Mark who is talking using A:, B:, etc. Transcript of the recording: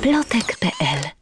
A: plotek.pl